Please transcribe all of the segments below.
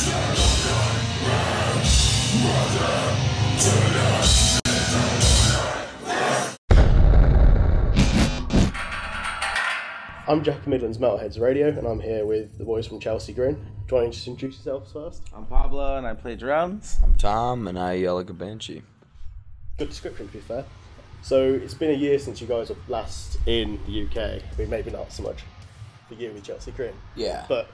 I'm Jack Midlands Metalheads Radio, and I'm here with the boys from Chelsea Grin. Do you want to just introduce yourselves first? I'm Pablo and I play drums. I'm Tom, and I yell like a banshee. Good description, to be fair. So it's been a year since you guys were last in the UK. I mean, maybe not so much for you with Chelsea Grin. Yeah. but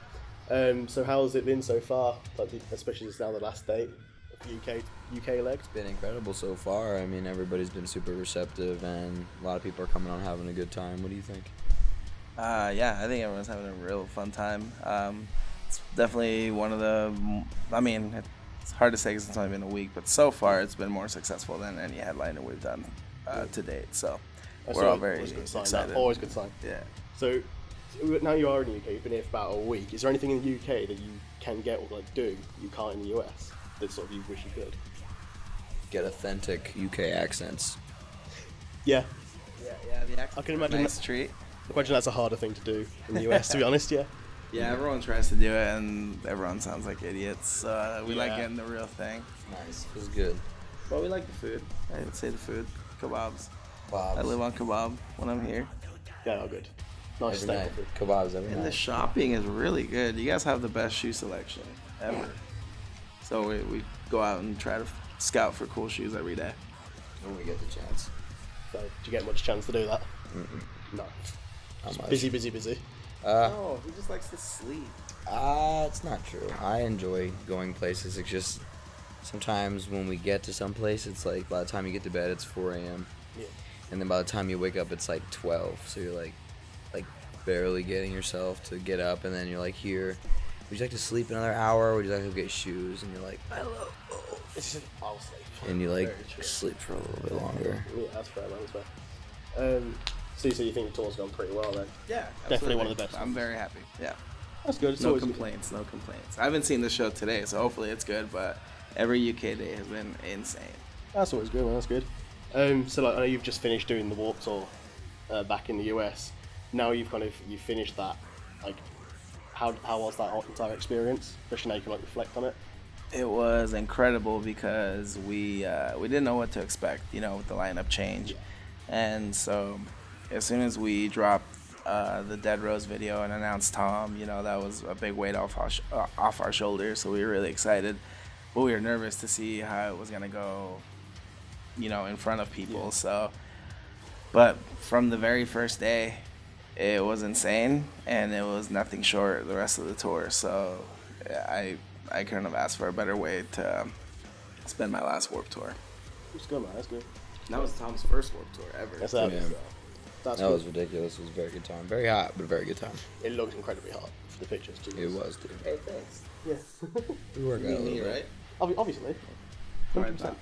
um, so how's it been so far? Like, especially just now the last day of UK UK leg. It's been incredible so far. I mean, everybody's been super receptive, and a lot of people are coming on having a good time. What do you think? Uh, yeah, I think everyone's having a real fun time. Um, it's definitely one of the. I mean, it's hard to say because it's only been a week, but so far it's been more successful than any headliner we've done uh, to date. So That's we're all always- very always good sign, excited. Always good sign. Yeah. So now you are in the UK. You've been here for about a week. Is there anything in the UK that you can get or like do you can't in the US that sort of you wish you could? Get authentic UK accents. Yeah, Yeah, yeah. The accent's I can imagine Nice that- treat. I imagine that's a harder thing to do in the US. to be honest, yeah. Yeah, everyone tries to do it, and everyone sounds like idiots. Uh, we like getting the real thing. Nice. Feels good. Well, we like the food. I would say the food. Kebabs. Kebabs. I live on kebab when I'm here. Yeah, all good. Nice every staple night. food. Kebabs every And the shopping is really good. You guys have the best shoe selection ever. So we, we go out and try to scout for cool shoes every day. when we get the chance. So, do you get much chance to do that? No. How much? Busy, busy, busy. Uh, Oh, he just likes to sleep. uh, it's not true. I enjoy going places. It's just sometimes when we get to some place, it's like by the time you get to bed, it's 4 a.m. Yeah. and then by the time you wake up it's like 12 so you're like like barely getting yourself to get up and then you're like here would you like to sleep another hour or would you like to get shoes and you're like i love both It's just, I'll sleep. and you like sleep for a little bit longer Yeah, that's fair, man, that's fair. Um, so, so you think the tour's gone pretty well then? Yeah, Definitely one of the best I'm very happy. Yeah. That's good. It's No always complaints, no complaints. I haven't seen the show today, so hopefully it's good, but every UK day has been insane. That's always good, man. That's good. Um, so, like, I know you've just finished doing the Warped Tour uh, back in the US. Now you've kind of you finished that. Like, how how was that entire experience? Especially now you can like reflect on it. It was incredible because we uh, we didn't know what to expect, you know, with the lineup change, and so as soon as we dropped uh, the Dead Rose video and announced Tom, you know, that was a big weight off our uh, off our shoulders. So we were really excited, but we were nervous to see how it was gonna go, you know, in front of people. So, but from the very first day, it was insane, and it was nothing short the rest of the tour. So, I I couldn't have asked for a better way to um, spend my last Warped Tour. It's good, man. That's good. That was Tom's first Warped Tour ever. That's that. Yeah. That's that good. was ridiculous it was a very good time very hot but a very good time It looked incredibly hot for the pictures. Too. it was dude Hey, thanks. Yeah. we work out a little me, bit right? Obviously. 100%.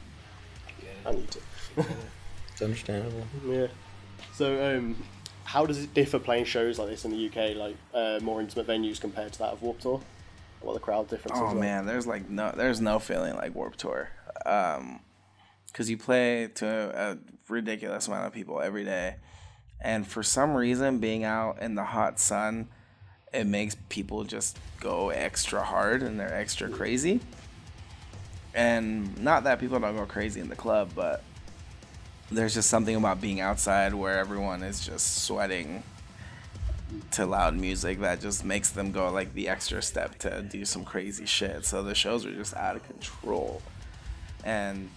I need to. it's understandable Yeah. So, um, how does it differ playing shows like this in the UK, like uh, more intimate venues compared to that of Warped Tour? What are the crowd differences? Oh man, there's like no, there's no feeling like Warped Tour, um, because you play to a ridiculous amount of people every day, and for some reason, being out in the hot sun, it makes people just go extra hard and they're extra crazy. And not that people don't go crazy in the club, but there's just something about being outside where everyone is just sweating to loud music that just makes them go like the extra step to do some crazy shit. So the shows are just out of control. And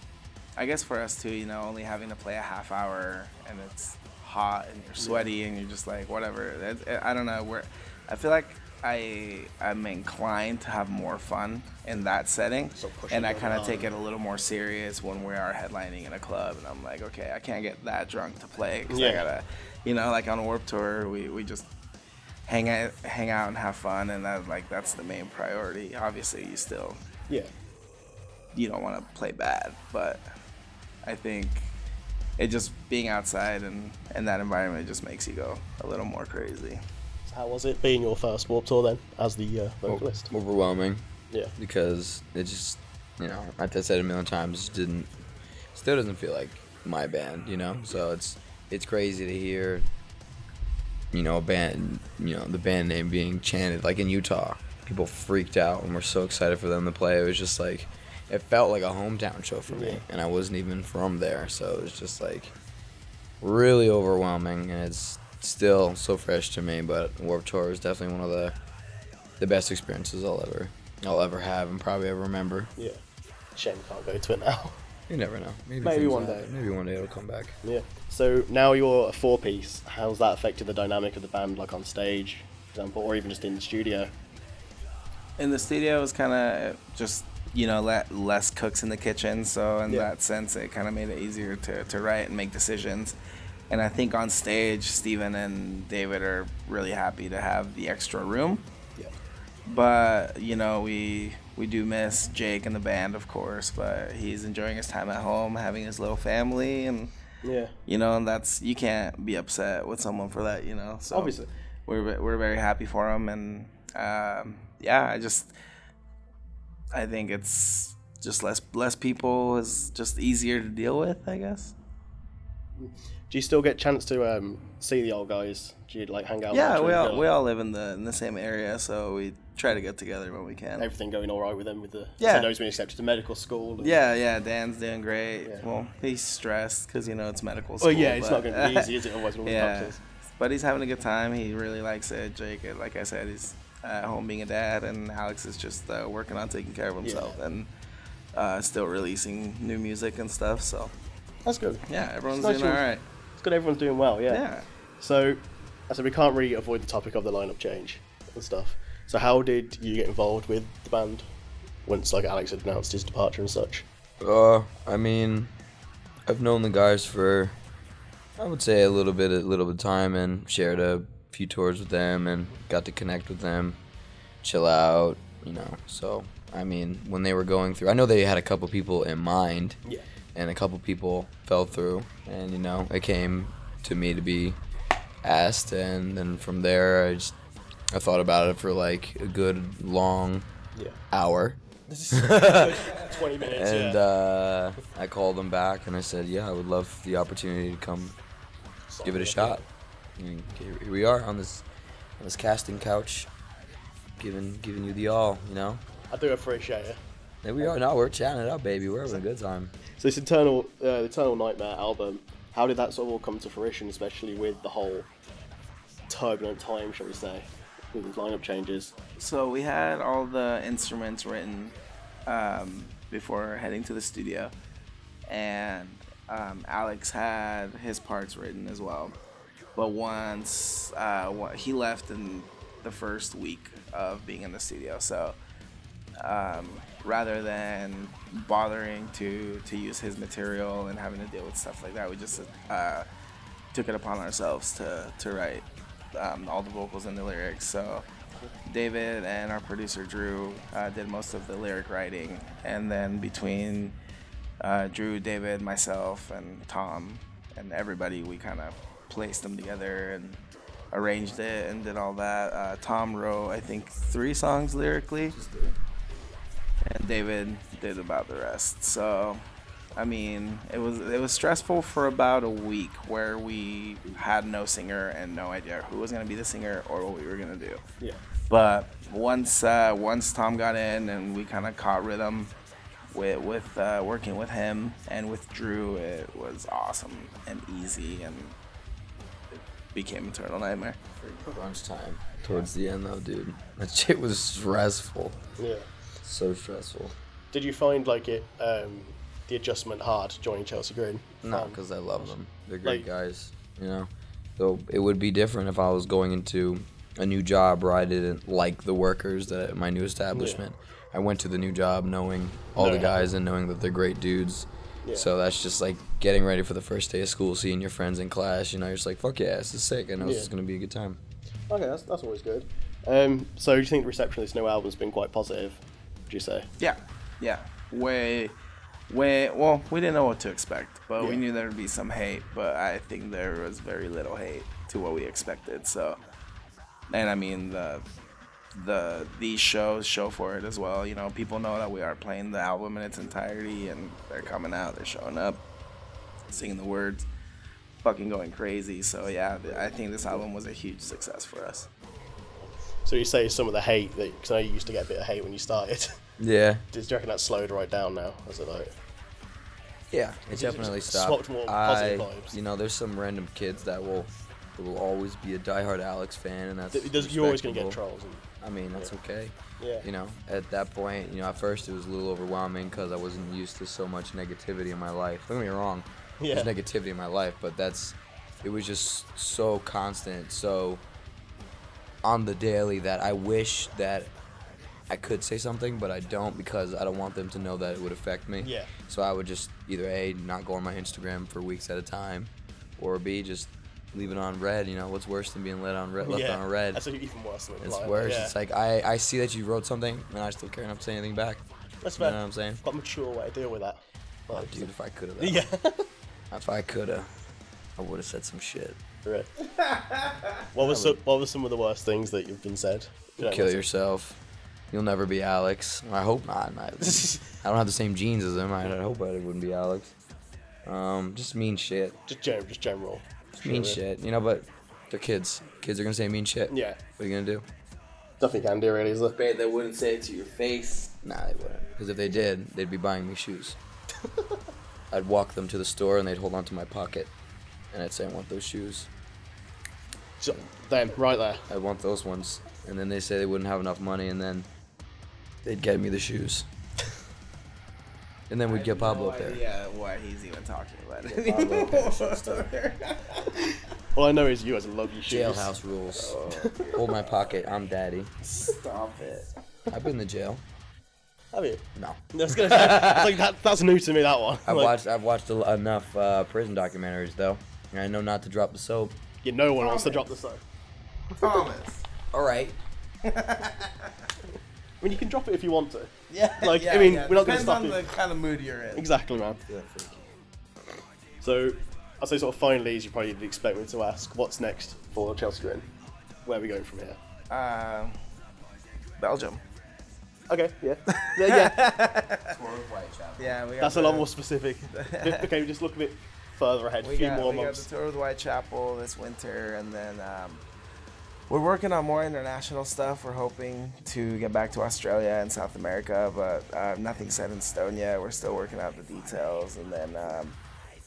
I guess for us too, you know, only having to play a half hour and it's hot and you're sweaty and you're just like whatever. It- it- I don't know. Where I feel like I I'm inclined to have more fun in that setting, So and I kind of take it a little more serious when we are headlining in a club. And I'm like, okay, I can't get that drunk to play because I Yeah. gotta, you know, like on a Warped Tour, we we just hang out, hang out and have fun, and that like that's the main priority. Obviously, you still Yeah. you don't want to play bad, but I think it just being outside and in that environment just makes you go a little more crazy. How was it being your first Warped Tour then, as the uh, vocalist? overwhelming Yeah. because it just you know like I said a million times didn't still doesn't feel like my band you know so it's it's crazy to hear you know a band you know the band name being chanted like in Utah people freaked out and were so excited for them to play. It was just like it felt like a hometown show for me, Yeah. and I wasn't even from there, so it was just like really overwhelming, and it's still so fresh to me. But Warped Tour is definitely one of the the best experiences I'll ever I'll ever have and probably ever remember. Yeah. Shame we can't go to it now. You never know. Maybe, Maybe things one happen. day. Maybe one day it'll come back. Yeah. So now you're a four piece. How's that affected the dynamic of the band, like on stage, for example, or even just in the studio? in the studio it was kind of just you know le- less cooks in the kitchen so in Yeah. that sense it kind of made it easier to, to write and make decisions and i think on stage steven and david are really happy to have the extra room Yeah. but you know we we do miss jake and the band of course but he's enjoying his time at home having his little family and Yeah. you know and that's you can't be upset with someone for that you know so Obviously. we're we're very happy for him and um, yeah i just i think it's just less less people is just easier to deal with i guess Do you still get chance to um, see the old guys? Do you like hang out? yeah we all we all live in the in the same area so we try to get together when we can Everything going all right with them with the. Yeah. Know he's been accepted to medical school. and- yeah yeah dan's doing great Yeah. well he's stressed because you know it's medical Well, school yeah, it's not going to be easy, is it? Otherwise, all yeah but he's having a good time he really likes it jake uh, like i said he's at home being a dad and alex is just uh, working on taking care of himself Yeah. and uh, still releasing new music and stuff so That's good. yeah everyone's nice doing all It's good. Everyone's doing well. Yeah. yeah So, I said we can't really avoid the topic of the lineup change and stuff. So, how did you get involved with the band once like Alex had announced his departure and such? Uh, I mean, I've known the guys for, I would say a little bit, a little bit of time, and shared a few tours with them, and got to connect with them, chill out, you know. So, I mean, when they were going through, I know they had a couple people in mind, Yeah. And a couple people fell through, and you know, it came to me to be asked, and then from there, I just, I thought about it for like a good long Yeah. hour. Twenty minutes. And yeah. uh, I called them back and I said, yeah, I would love the opportunity to come give it a shot. And here here we are on this on this casting couch, giving giving you the all, you know. I do appreciate it. There we are. Now we're chatting it up, baby. We're having a good time. So this Eternal, uh, Eternal Nightmare album, how did that sort of all come to fruition, especially with the whole turbulent time, shall we say, with these lineup changes? so we had all the instruments written um, before heading to the studio and um, alex had his parts written as well but once uh, he left in the first week of being in the studio so um, rather than bothering to to use his material and having to deal with stuff like that we just uh, took it upon ourselves to to write um, all the vocals and the lyrics. So David and our producer Drew uh, did most of the lyric writing, and then between uh, Drew, David, myself, and Tom, and everybody, we kind of placed them together and arranged it and did all that. Uh, Tom wrote, I think, three songs lyrically, and David did about the rest. So, I mean, it was it was stressful for about a week where we had no singer and no idea who was gonna be the singer or what we were gonna do. Yeah. But once uh, once Tom got in and we kind of caught rhythm with with uh, working with him and with Drew, it was awesome and easy and it became Eternal Nightmare. Crunch time. Towards the end, though, dude, that shit was stressful. Yeah. So stressful. Did you find like it um, the adjustment hard joining Chelsea Grin? No, Um, because I love them. They're great like- guys, you know. So it would be different if I was going into a new job where I didn't like the workers that my new establishment. I went to the new job knowing all No, the guys and knowing that they're great dudes. Yeah. So that's just like getting ready for the first day of school, seeing your friends in class. You know, you're just like, fuck yeah, this is sick. I know Yeah. this is gonna be a good time. Okay, that's, that's always good. Um, so do you think the reception of this new album's been quite positive? Would you say? Yeah, yeah, way, way. Well, we didn't know what to expect, but we knew there would be some hate. But I think there was very little hate to what we expected. So, and I mean the the these shows show for it as well. You know, people know that we are playing the album in its entirety, and they're coming out, they're showing up, singing the words, fucking going crazy. So yeah, I think this album was a huge success for us. So you say some of the hate that because I know you used to get a bit of hate when you started. Yeah. Do you reckon that slowed right down now? As it like, Yeah, it definitely stopped. I, vibes? you know, there's some random kids that will that will always be a diehard Alex fan, and that's th- you're always gonna get trolls. And, I mean, that's okay. yeah. You know, at that point, you know, at first it was a little overwhelming because I wasn't used to so much negativity in my life. Don't get me wrong, Yeah. there's negativity in my life, but that's it was just so constant, so on the daily that I wish that I could say something, but I don't because I don't want them to know that it would affect me. Yeah. So I would just either a not go on my Instagram for weeks at a time, or b just leave it on red. You know, what's worse than being let on red, left yeah. on red? That's even worse than It's blind, worse. Yeah. It's like I, I see that you wrote something and I still care enough to say anything back. That's You know what I'm saying? Got a mature way to deal with that. Oh, dude, if I could have, Yeah. if I could have, I would have said some shit. Right. What was some, what were some of the worst things that you've been said? You don't Kill yourself. You'll never be Alex. I hope not. I, I don't have the same genes as him. I, I hope I wouldn't be Alex. Um, just mean shit. Just general, just general. Just mean shit. You know, but they're kids. Kids are gonna say mean shit. Yeah. What are you gonna do? Nothing you can do really, is there? They wouldn't say it to your face. Nah, they wouldn't. Because if they did, they'd be buying me shoes. I'd walk them to the store and they'd hold on to my pocket, and I'd say, "I want those shoes. So, them, right there. I want those ones." And then they say they wouldn't have enough money, and then they'd get me the shoes. and then we'd get Pablo up there. Yeah, what he's even talking about Pablo up there and shit stuff. All I know is you guys love your shoes. Jailhouse rules. Hold my pocket. I'm daddy. Stop it. I've been to jail. Have you? No. That's, gonna, that's like that, that's new to me. That one. I've Like, watched. I've watched a- enough uh, prison documentaries though, and I know not to drop the soap. Yeah, no one wants to drop the soap. Thomas. All right. I mean, you can drop it if you want to. Yeah. Like, yeah, I mean, yeah. we're not gonna stop Depends stop on you. the kind of mood you're in. Exactly, man. So, I'd say sort of finally, as you probably did expect me to ask, what's next for Chelsea Grin? Where are we going from here? Um, Belgium. Okay, yeah. yeah, yeah. Yeah, we got That's a lot more specific. okay, we just look a bit further ahead. A We few got, more we got months. the tour with Whitechapel this winter, and then um, we're working on more international stuff. We're hoping to get back to Australia and South America, but uh, nothing's set in stone yet. We're still working out the details, and then um,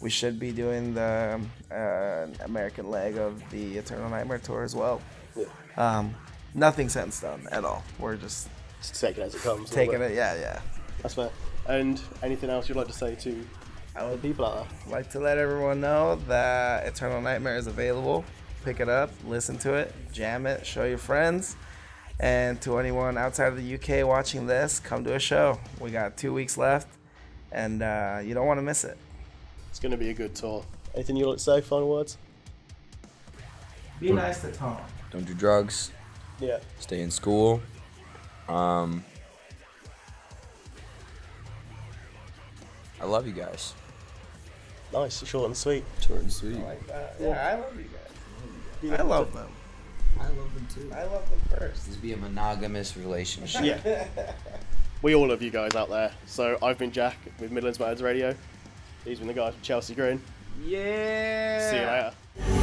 we should be doing the uh, American leg of the Eternal Nightmare tour as well. Yeah. Um, nothing set in stone at all. We're just Just take it as it comes. taking it. Yeah, yeah. That's fair. And anything else you'd like to say to the people out there? like to let everyone know that Eternal Nightmare is available. Pick it up, listen to it, jam it, show your friends. And to anyone outside of the UK watching this, come to a show. We got two weeks left, and uh, you don't want to miss it. It's going to be a good tour. Anything you'd like to say? Final words? Be nice to Tom. Don't do drugs. Yeah. Stay in school. Um. I love you guys. Nice, short and sweet. Short and sweet. Like that. Yeah, I love you guys. I love them. I love them too. I love them first. This be a monogamous relationship. Yeah. we all love you guys out there. So I've been Jack with Midlands Metalheads Radio. He's been the guy from Chelsea Grin. Yeah. See you later.